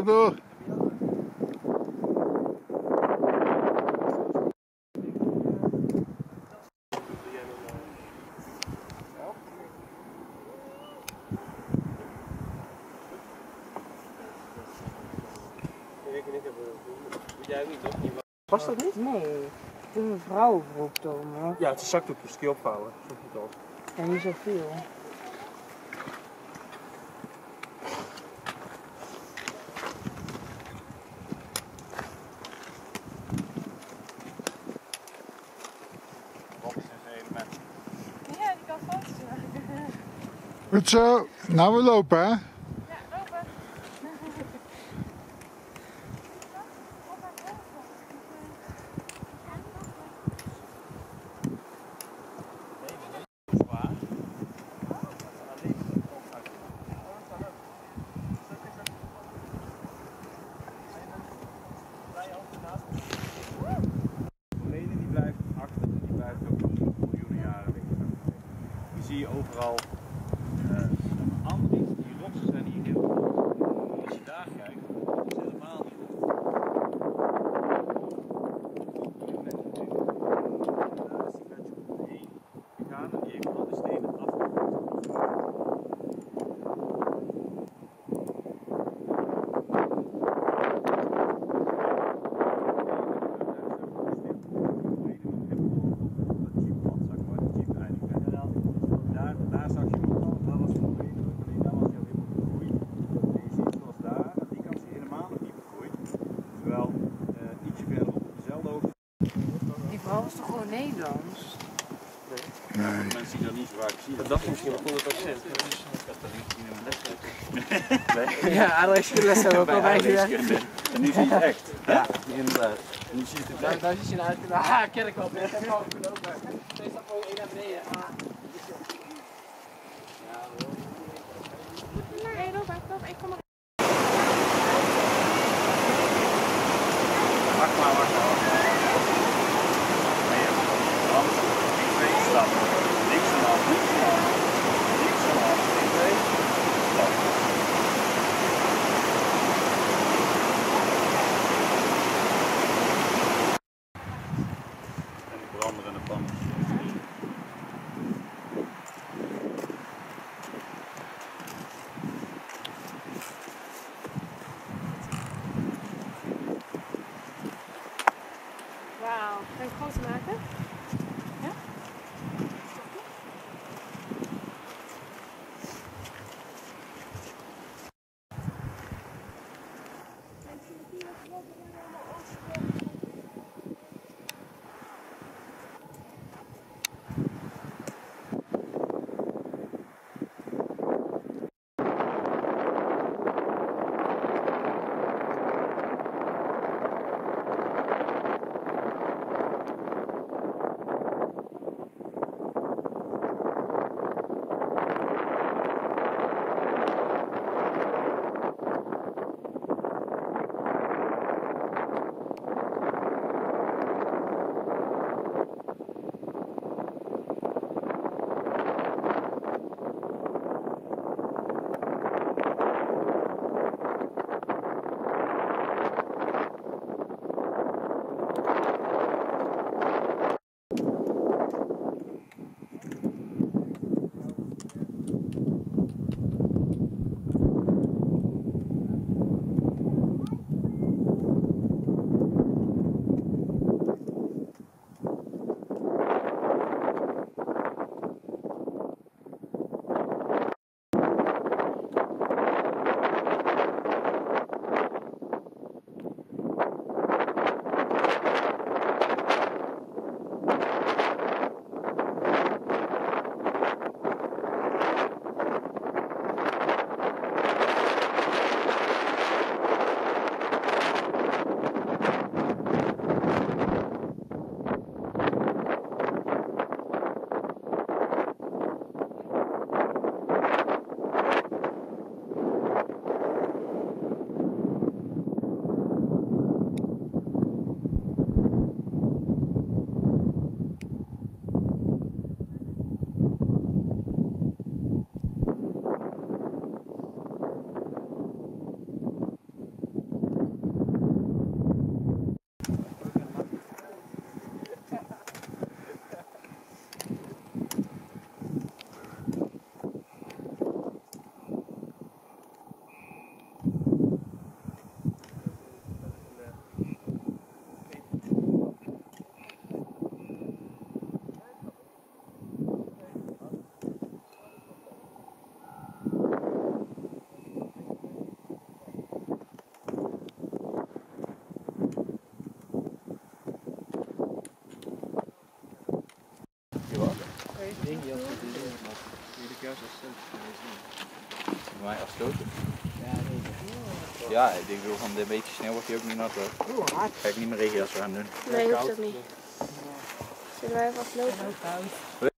Maar door. Was dat niet? Nee, het is een vrouwenbroek, Thomas. Ja, het is zakdoekjes, kun je opvouwen. Zo goed als. En niet zoveel. Ja, die kan foto's maken. Zo. Nou, we lopen hè. Ja, lopen. Die blijft achter, die blijft ook miljoenen jaren. Die zie je overal. Uh, andere dingen, die rotsen zijn hier heel groot. Als je daar kijkt, dat is helemaal niet gegaan en die heeft al de stenen afgepakt. Daar, daar zag je hem ook al, daar was het nog redelijk, alleen daar was hij al helemaal begroeid. En je ziet zoals daar, aan die kant is hij helemaal nog niet begroeid. Terwijl uh, ietsje verderop op dezelfde hoogte. Was toch gewoon Nederlands? Nee. Mensen die dat niet zo vaak zien. Dat dacht misschien wel 100 procent. Ik had dat niet gezien in mijn lesgeven. Ja, aardrijkskunde hebben we ook al bij gedaan. En nu zie je het echt. Ja, inderdaad. En nu zie je het Daar, echt. daar zit je naar uit. Ah, kerk wel. Ik heb ook gelopen. Deze staat gewoon één naar beneden. Ah. Nee, loop. Ik kom out. Voor mij afstoten? Ja, ik bedoel van een beetje sneeuw wordt hij ook niet nat hoor. Ga ik niet meer regelen als we gaan doen. Nee, hoeft ook niet. Zullen wij vast lopen?